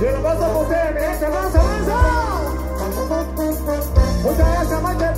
Y el paso por ustedes, mi avanza, avanza. Gracias, Michael.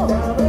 오!